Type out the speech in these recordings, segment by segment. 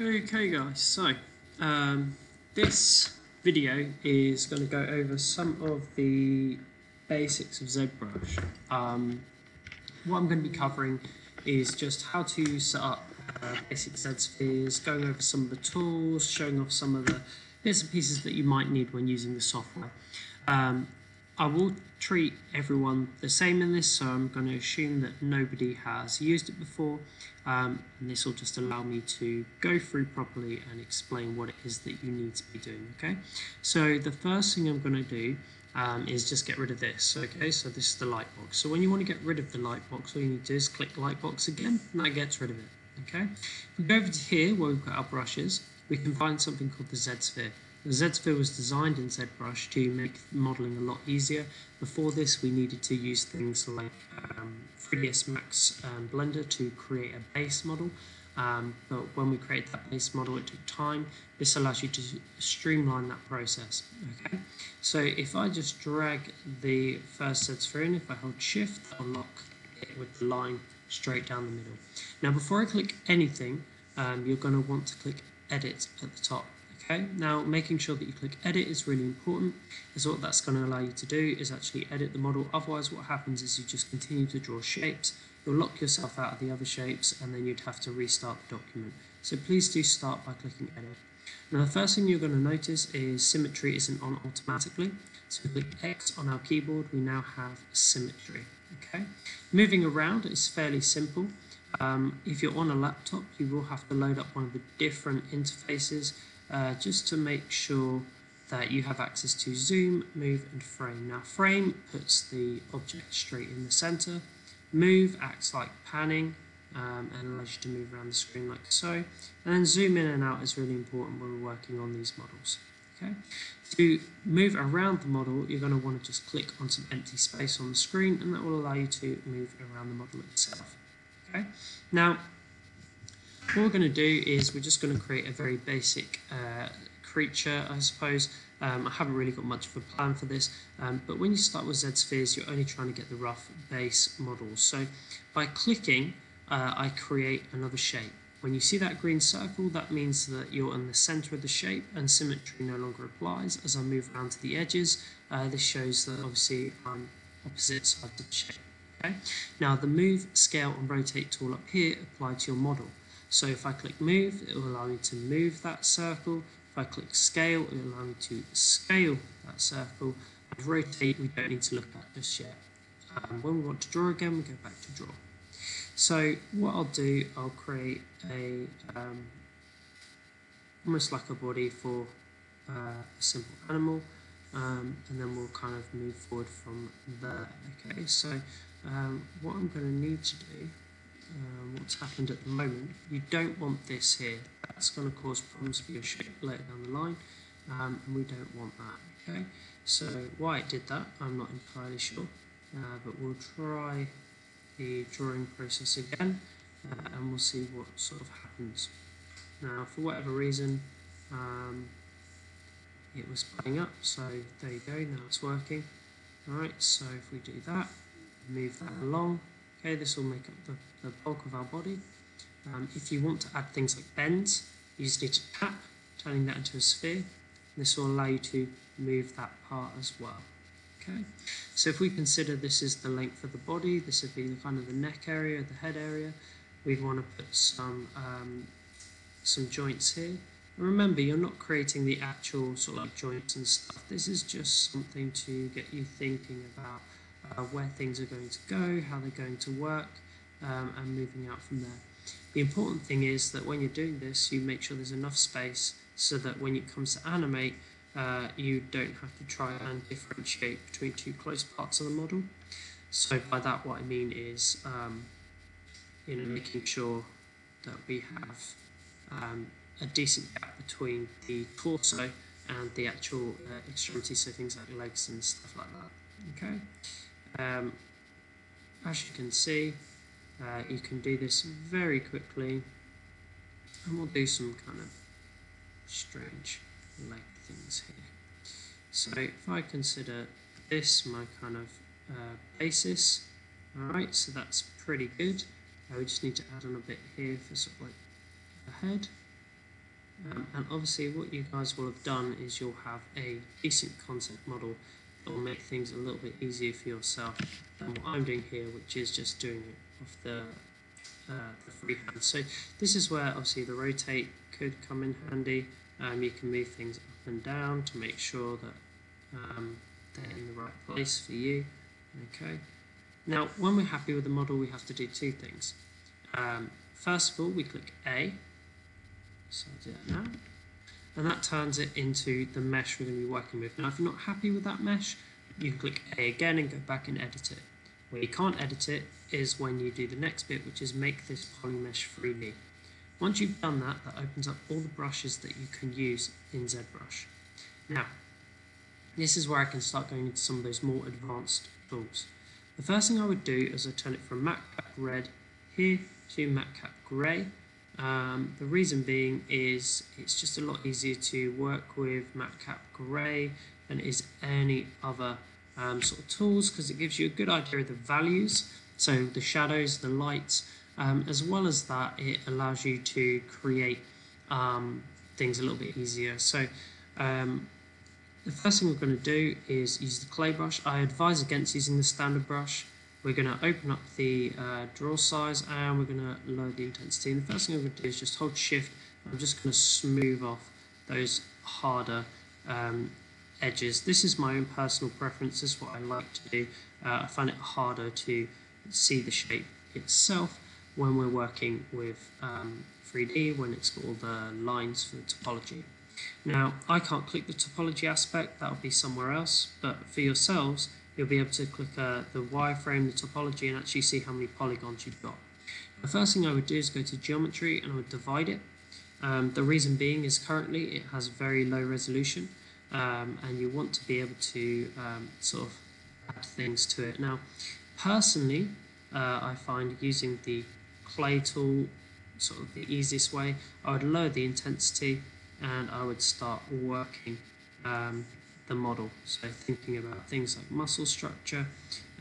Okay guys, so um, this video is going to go over some of the basics of ZBrush. Um, what I'm going to be covering is just how to set up uh, basic ZSpheres, going over some of the tools, showing off some of the bits and pieces that you might need when using the software. Um, I will treat everyone the same in this, so I'm going to assume that nobody has used it before, um, and this will just allow me to go through properly and explain what it is that you need to be doing, okay? So the first thing I'm going to do um, is just get rid of this, okay? So this is the light box. So when you want to get rid of the light box, all you need to do is click light box again, and that gets rid of it, okay? If we go over to here, where we've got our brushes, we can find something called the ZSphere. ZSphere was designed in ZBrush to make modelling a lot easier. Before this, we needed to use things like um, 3ds Max and Blender to create a base model. Um, but when we created that base model, it took time. This allows you to streamline that process. Okay, so if I just drag the first ZSphere in, if I hold Shift, will lock it with the line straight down the middle. Now, before I click anything, um, you're going to want to click Edit at the top. Okay, now making sure that you click edit is really important is what that's going to allow you to do is actually edit the model. Otherwise what happens is you just continue to draw shapes. You'll lock yourself out of the other shapes and then you'd have to restart the document. So please do start by clicking edit. Now the first thing you're going to notice is symmetry isn't on automatically. So we click X on our keyboard we now have symmetry okay? Moving around is fairly simple. Um, if you're on a laptop you will have to load up one of the different interfaces uh, just to make sure that you have access to zoom, move and frame. Now frame puts the object straight in the center, move acts like panning um, and allows you to move around the screen like so, and then zoom in and out is really important when we're working on these models. Okay. To move around the model, you're going to want to just click on some empty space on the screen and that will allow you to move around the model itself. Okay. Now, what we're going to do is we're just going to create a very basic uh, creature, I suppose. Um, I haven't really got much of a plan for this, um, but when you start with ZSpheres, you're only trying to get the rough base models. So by clicking, uh, I create another shape. When you see that green circle, that means that you're in the center of the shape and symmetry no longer applies. As I move around to the edges, uh, this shows that obviously I'm opposite sides of the shape. Okay? Now the move, scale and rotate tool up here apply to your model. So if I click move, it will allow me to move that circle. If I click scale, it will allow me to scale that circle. And rotate, we don't need to look at just yet. Um, when we want to draw again, we go back to draw. So what I'll do, I'll create a um, almost like a body for uh, a simple animal, um, and then we'll kind of move forward from there. Okay, so um, what I'm going to need to do um, what's happened at the moment. You don't want this here. That's going to cause problems for your ship later down the line, um, and we don't want that. Okay, so why it did that, I'm not entirely sure, uh, but we'll try the drawing process again, uh, and we'll see what sort of happens. Now, for whatever reason, um, it was playing up, so there you go, now it's working. Alright, so if we do that, move that along, Okay, this will make up the, the bulk of our body. Um, if you want to add things like bends, you just need to tap, turning that into a sphere. This will allow you to move that part as well. Okay, so if we consider this is the length of the body, this would be the kind of the neck area, the head area. We'd want to put some um, some joints here. And remember, you're not creating the actual sort of joints and stuff. This is just something to get you thinking about uh, where things are going to go, how they're going to work, um, and moving out from there. The important thing is that when you're doing this, you make sure there's enough space so that when it comes to animate, uh, you don't have to try and differentiate between two close parts of the model. So by that, what I mean is, um, you know, making sure that we have um, a decent gap between the torso and the actual uh, extremity, so things like legs and stuff like that. Okay. Um, as you can see, uh, you can do this very quickly and we'll do some kind of strange leg things here. So if I consider this my kind of uh, basis, alright, so that's pretty good. Uh, we just need to add on a bit here for sort of like the head. Um, and obviously what you guys will have done is you'll have a decent concept model will make things a little bit easier for yourself than what I'm doing here, which is just doing it off the, uh, the freehand. So this is where obviously the rotate could come in handy. Um, you can move things up and down to make sure that um, they're in the right place for you. Okay. Now, when we're happy with the model, we have to do two things. Um, first of all, we click A. So I'll do that now. And that turns it into the mesh we're going to be working with. Now, if you're not happy with that mesh, you can click A again and go back and edit it. Where you can't edit it is when you do the next bit, which is make this polymesh 3D. Once you've done that, that opens up all the brushes that you can use in ZBrush. Now, this is where I can start going into some of those more advanced tools. The first thing I would do is I turn it from matte cap red here to MatCap grey. Um, the reason being is it's just a lot easier to work with MatCap grey than is any other um, sort of tools because it gives you a good idea of the values, so the shadows, the lights, um, as well as that it allows you to create um, things a little bit easier. So um, the first thing we're going to do is use the clay brush. I advise against using the standard brush. We're going to open up the uh, draw size and we're going to lower the intensity. And the first thing I'm going to do is just hold shift. I'm just going to smooth off those harder um, edges. This is my own personal preference. This is what I like to do. Uh, I find it harder to see the shape itself when we're working with um, 3D, when it's all the lines for the topology. Now, I can't click the topology aspect, that'll be somewhere else, but for yourselves, you'll be able to click uh, the wireframe, the topology, and actually see how many polygons you've got. The first thing I would do is go to geometry and I would divide it. Um, the reason being is currently it has very low resolution um, and you want to be able to um, sort of add things to it. Now, personally, uh, I find using the clay tool sort of the easiest way. I would lower the intensity and I would start working um, the model. So thinking about things like muscle structure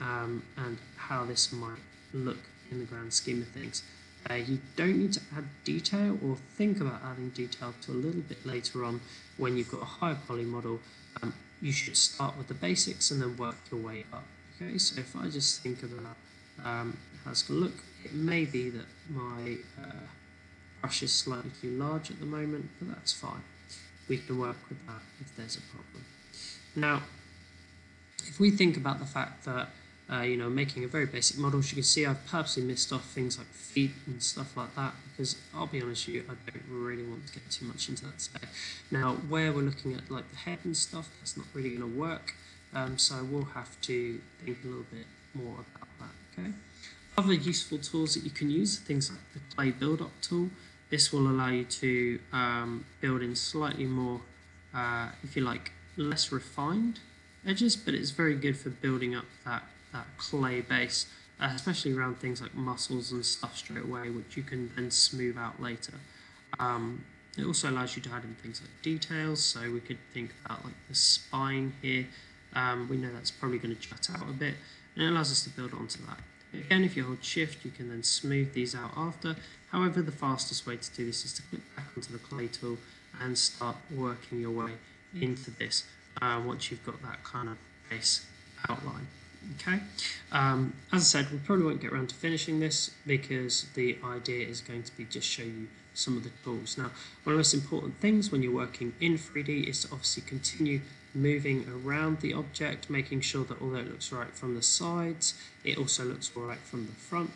um, and how this might look in the grand scheme of things. Uh, you don't need to add detail or think about adding detail to a little bit later on when you've got a higher poly model. Um, you should start with the basics and then work your way up. Okay, so if I just think about um, how it's going to look, it may be that my uh, brush is slightly too large at the moment, but that's fine. We can work with that if there's a problem. Now, if we think about the fact that uh, you know, making a very basic model, as you can see I've purposely missed off things like feet and stuff like that because I'll be honest with you, I don't really want to get too much into that today. Now, where we're looking at like the head and stuff, that's not really going to work, um, so we'll have to think a little bit more about that, okay? Other useful tools that you can use, things like the clay build-up tool, this will allow you to um, build in slightly more, uh, if you like, less refined edges, but it's very good for building up that, that clay base, uh, especially around things like muscles and stuff straight away, which you can then smooth out later. Um, it also allows you to add in things like details, so we could think about like the spine here. Um, we know that's probably going to jut out a bit, and it allows us to build onto that. Again, if you hold shift, you can then smooth these out after. However, the fastest way to do this is to click back onto the clay tool and start working your way into this uh, once you've got that kind of base outline. Okay, um, as I said, we probably won't get around to finishing this because the idea is going to be just show you some of the tools. Now, one of the most important things when you're working in 3D is to obviously continue moving around the object, making sure that although it looks right from the sides, it also looks right from the front,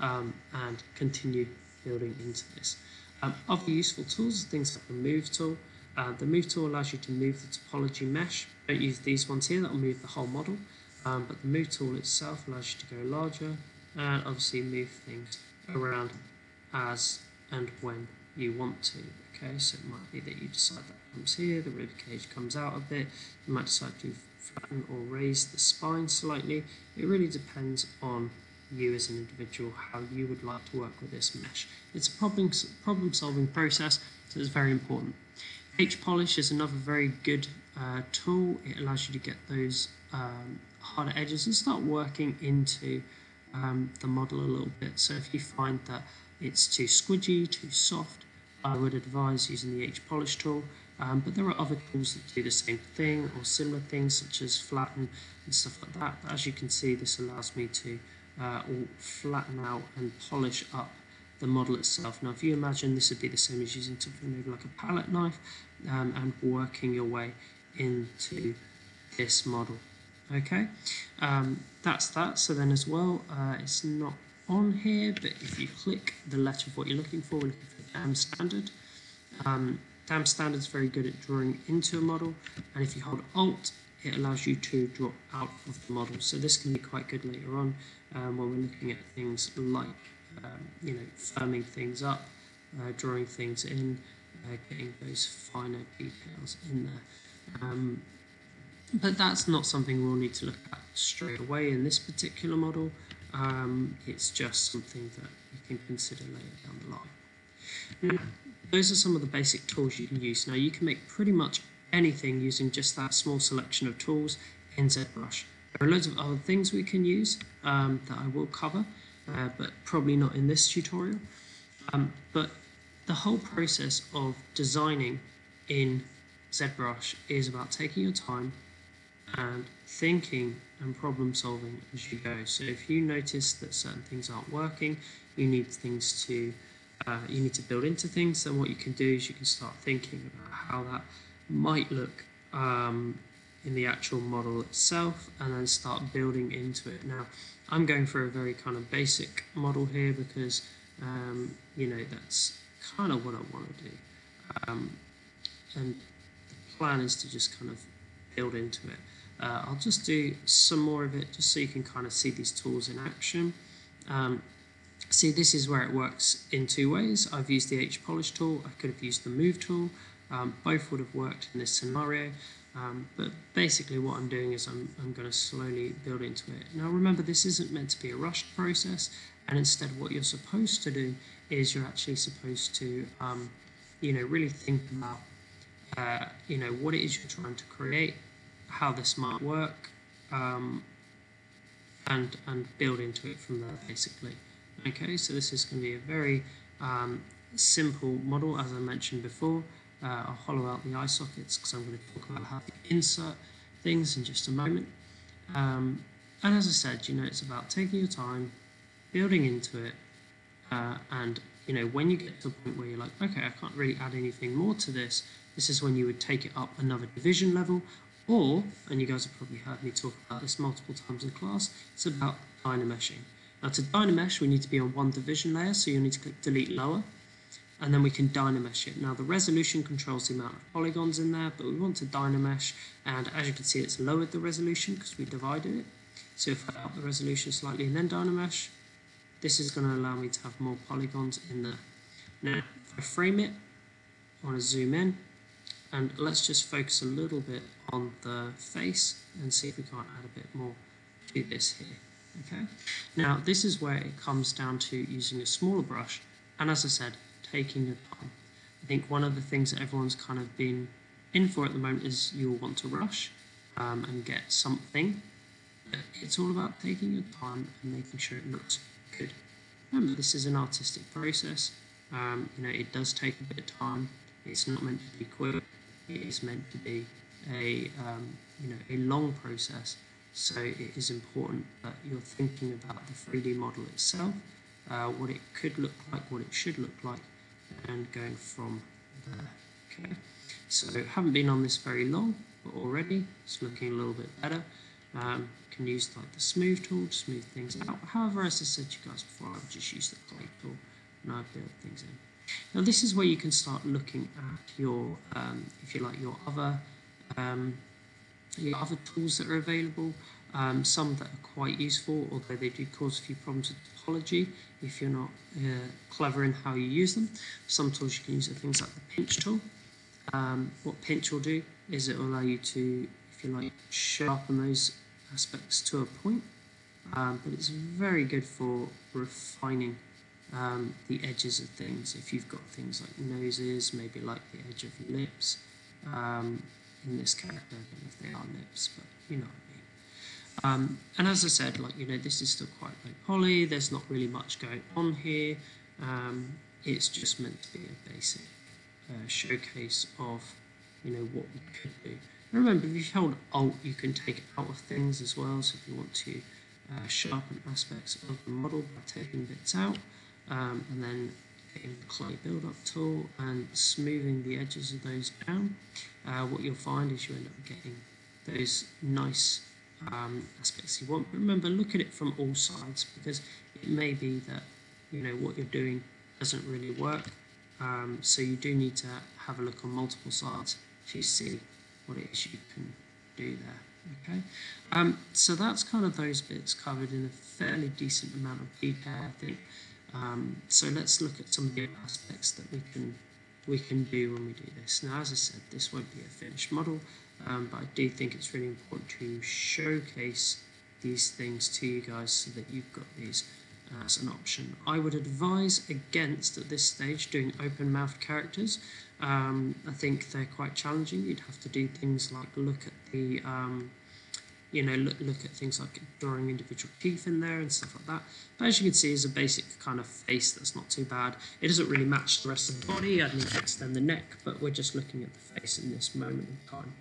um, and continue building into this. Um, other useful tools are things like the Move tool. Uh, the Move tool allows you to move the topology mesh. Don't use these ones here, that will move the whole model. Um, but the Move tool itself allows you to go larger and obviously move things around as and when you want to. Okay, so it might be that you decide that comes here, the rib cage comes out a bit, you might decide to flatten or raise the spine slightly. It really depends on you as an individual, how you would like to work with this mesh. It's a problem, problem solving process, so it's very important. hPolish is another very good uh, tool. It allows you to get those um, harder edges and start working into um, the model a little bit. So if you find that it's too squidgy, too soft, I would advise using the hPolish tool, um, but there are other tools that do the same thing or similar things, such as flatten and stuff like that. But as you can see, this allows me to uh, flatten out and polish up the model itself. Now, if you imagine this would be the same as using something maybe like a palette knife um, and working your way into this model. Okay, um, that's that. So then as well, uh, it's not on here, but if you click the letter of what you're looking for, we're looking for DAM standard. Um, DAM standard is very good at drawing into a model, and if you hold Alt, it allows you to draw out of the model. So this can be quite good later on um, when we're looking at things like, um, you know, firming things up, uh, drawing things in, uh, getting those finer details in there. Um, but that's not something we'll need to look at straight away in this particular model. Um, it's just something that you can consider later down the line. Now, those are some of the basic tools you can use. Now you can make pretty much anything using just that small selection of tools in ZBrush. There are loads of other things we can use um, that I will cover, uh, but probably not in this tutorial. Um, but the whole process of designing in ZBrush is about taking your time and thinking and problem solving as you go. So if you notice that certain things aren't working, you need things to uh, you need to build into things. Then what you can do is you can start thinking about how that might look um, in the actual model itself, and then start building into it. Now I'm going for a very kind of basic model here because um, you know that's kind of what I want to do, um, and the plan is to just kind of build into it. Uh, I'll just do some more of it just so you can kind of see these tools in action. Um, see, this is where it works in two ways. I've used the hPolish tool. I could have used the move tool. Um, both would have worked in this scenario. Um, but basically what I'm doing is I'm, I'm going to slowly build into it. Now remember, this isn't meant to be a rushed process. And instead what you're supposed to do is you're actually supposed to, um, you know, really think about, uh, you know, what it is you're trying to create how this might work um, and and build into it from there basically okay so this is going to be a very um, simple model as I mentioned before uh, I'll hollow out the eye sockets because I'm going to talk about how to insert things in just a moment. Um, and as I said you know it's about taking your time building into it uh, and you know when you get to a point where you're like okay I can't really add anything more to this this is when you would take it up another division level. Or, and you guys have probably heard me talk about this multiple times in class, it's about dynameshing. Now to dynamesh, we need to be on one division layer, so you'll need to click delete lower, and then we can dynamesh it. Now the resolution controls the amount of polygons in there, but we want to dynamesh, and as you can see, it's lowered the resolution because we divided it. So if I up the resolution slightly and then dynamesh, this is going to allow me to have more polygons in there. Now, if I frame it, I want to zoom in, and let's just focus a little bit on the face and see if we can't add a bit more to this here. Okay. Now this is where it comes down to using a smaller brush and as I said, taking your time. I think one of the things that everyone's kind of been in for at the moment is you'll want to rush um, and get something. It's all about taking your time and making sure it looks good. Remember, this is an artistic process. Um, you know, it does take a bit of time. It's not meant to be quick. It is meant to be a um, you know a long process. So it is important that you're thinking about the 3D model itself, uh, what it could look like, what it should look like, and going from there. Okay. So haven't been on this very long, but already it's looking a little bit better. Um, can use like the smooth tool to smooth things out. However, as I said to you guys before, I would just use the clay tool and I build things in. Now this is where you can start looking at your, um, if you like, your other um, your other tools that are available. Um, some that are quite useful, although they do cause a few problems with topology if you're not uh, clever in how you use them. Some tools you can use are things like the pinch tool. Um, what pinch will do is it will allow you to, if you like, sharpen those aspects to a point, um, but it's very good for refining um, the edges of things. If you've got things like noses, maybe like the edge of lips, um, in this character. I don't know if they are lips, but you know. Um, and as I said, like you know, this is still quite low poly. There's not really much going on here. Um, it's just meant to be a basic uh, showcase of you know what you could do. And remember, if you hold Alt, you can take out of things as well. So if you want to uh, sharpen aspects of the model by taking bits out, um, and then getting the clay build-up tool and smoothing the edges of those down, uh, what you'll find is you end up getting those nice um, aspects you want. But remember, look at it from all sides because it may be that you know what you're doing doesn't really work. Um, so you do need to have a look on multiple sides to see what it is you can do there. Okay, um, so that's kind of those bits covered in a fairly decent amount of detail, I think. Um, so let's look at some of the aspects that we can we can do when we do this. Now, as I said, this won't be a finished model, um, but I do think it's really important to showcase these things to you guys so that you've got these as an option. I would advise against at this stage doing open mouthed characters. Um, I think they're quite challenging. You'd have to do things like look at the um, you know, look, look at things like drawing individual teeth in there and stuff like that. But as you can see, is a basic kind of face that's not too bad. It doesn't really match the rest of the body. I'd need to extend the neck, but we're just looking at the face in this moment in time.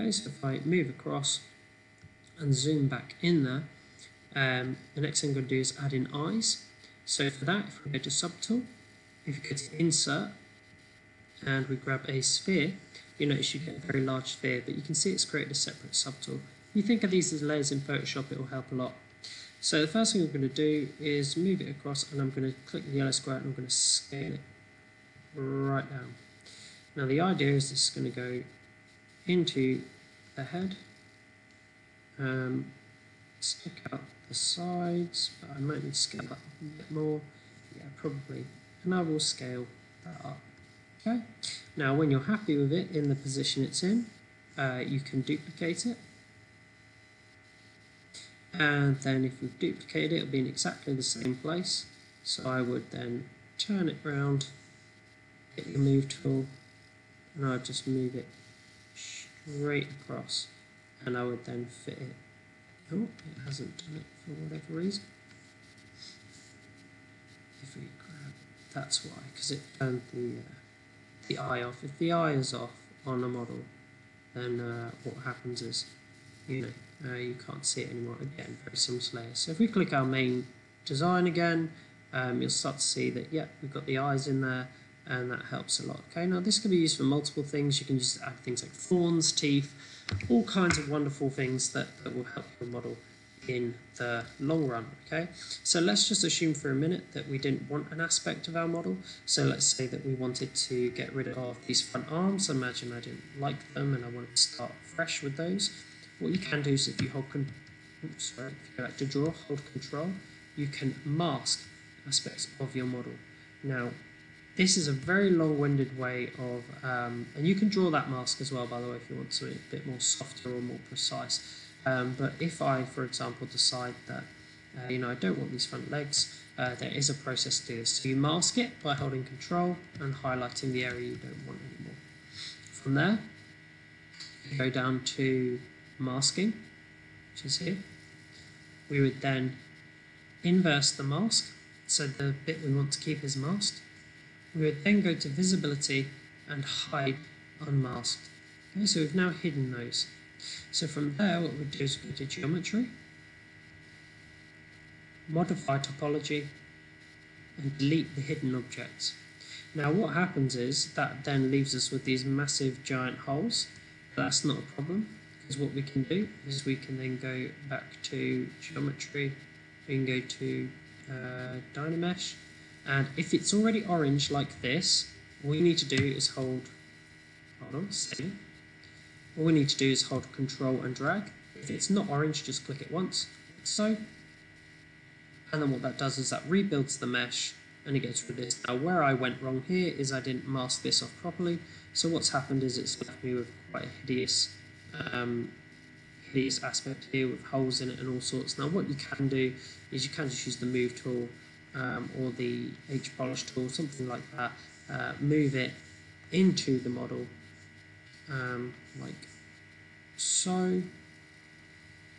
Okay, so if I move across and zoom back in there, um, the next thing I'm going to do is add in eyes. So for that, if we go to Subtool, if you go to Insert, and we grab a sphere, you notice you get a very large sphere, but you can see it's created a separate subtool If you think of these as layers in Photoshop, it will help a lot. So the first thing I'm going to do is move it across and I'm going to click the yellow square and I'm going to scale it right down. Now the idea is this is going to go into the head, um, stick out the sides, but I might need to scale that up a bit more. Yeah, probably. And I will scale that up. Okay. Now when you're happy with it in the position it's in, uh, you can duplicate it and then if we duplicate it it'll be in exactly the same place so I would then turn it round hit the move tool and I'd just move it straight across and I would then fit it oh it hasn't done it for whatever reason. If we grab that's why because it turned the uh, the eye off. If the eye is off on a model then uh, what happens is you know uh, you can't see it anymore again very similar layers so if we click our main design again um, you'll start to see that yeah we've got the eyes in there and that helps a lot. Okay now this can be used for multiple things. You can just add things like thorns teeth all kinds of wonderful things that, that will help your model in the long run okay? So let's just assume for a minute that we didn't want an aspect of our model. So let's say that we wanted to get rid of these front arms. Imagine I didn't like them and I wanted to start fresh with those. What you can do is if you hold oops, sorry, if you go back to draw, hold control, you can mask aspects of your model. Now, this is a very long-winded way of, um, and you can draw that mask as well, by the way, if you want something a bit more softer or more precise. Um, but if I, for example, decide that, uh, you know, I don't want these front legs, uh, there is a process to do this. So you mask it by holding control and highlighting the area you don't want anymore. From there, go down to masking, which is here. We would then inverse the mask, so the bit we want to keep is masked. We would then go to visibility and hide unmasked. Okay, so we've now hidden those. So from there, what we'd do is go to geometry, modify topology, and delete the hidden objects. Now what happens is that then leaves us with these massive giant holes. That's not a problem because what we can do is we can then go back to geometry we can go to uh, Dynamesh and if it's already orange like this all you need to do is hold hold on save. All we need to do is hold control and drag. If it's not orange just click it once. Like so and then what that does is that rebuilds the mesh and it gets rid of this. Now where I went wrong here is I didn't mask this off properly. So what's happened is it's left me with quite a hideous um, hideous aspect here with holes in it and all sorts. Now what you can do is you can just use the move tool um, or the hPolish tool, something like that. Uh, move it into the model um, like so.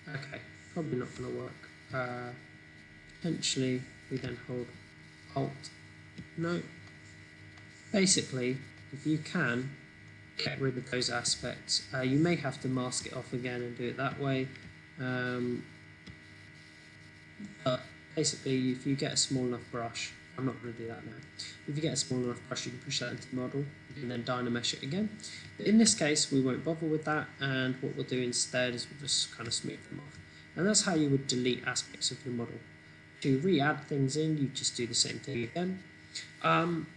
Okay, probably not going to work. Uh, potentially we then hold Alt. No, basically, if you can get rid of those aspects, uh, you may have to mask it off again and do it that way. Um, basically, if you get a small enough brush, I'm not going to do that now. If you get a small enough brush, you can push that into the model. and then Dynamesh it again. But in this case, we won't bother with that, and what we'll do instead is we'll just kind of smooth them off. And that's how you would delete aspects of your model. To re-add things in, you just do the same thing again. Um,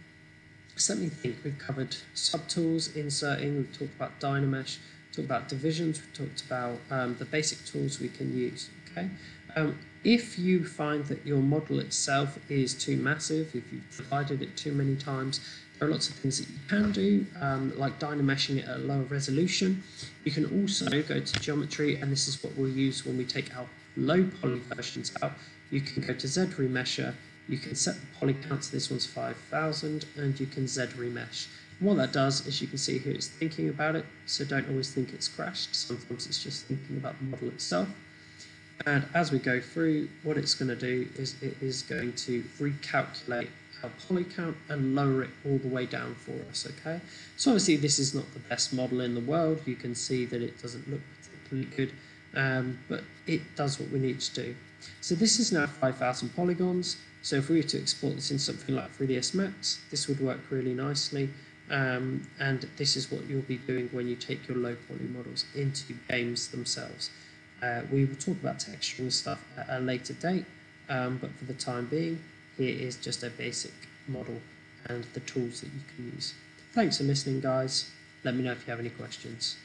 so let me think. We've covered subtools, inserting. We've talked about Dynamesh. Talked about divisions. We've talked about um, the basic tools we can use. Okay. Um, if you find that your model itself is too massive, if you've divided it too many times, there are lots of things that you can do, um, like dynameshing it at a lower resolution. You can also go to geometry, and this is what we'll use when we take our low poly versions out. You can go to Z remesher, you can set the poly count, so this one's 5000, and you can Z remesh. What that does is you can see here it's thinking about it, so don't always think it's crashed, sometimes it's just thinking about the model itself. And as we go through, what it's going to do is it is going to recalculate our poly count and lower it all the way down for us, okay? So obviously this is not the best model in the world. You can see that it doesn't look particularly good, um, but it does what we need to do. So this is now 5,000 polygons. So if we were to export this in something like 3ds Max, this would work really nicely. Um, and this is what you'll be doing when you take your low poly models into games themselves. Uh, we will talk about texturing stuff at a later date, um, but for the time being, here is just a basic model and the tools that you can use. Thanks for listening, guys. Let me know if you have any questions.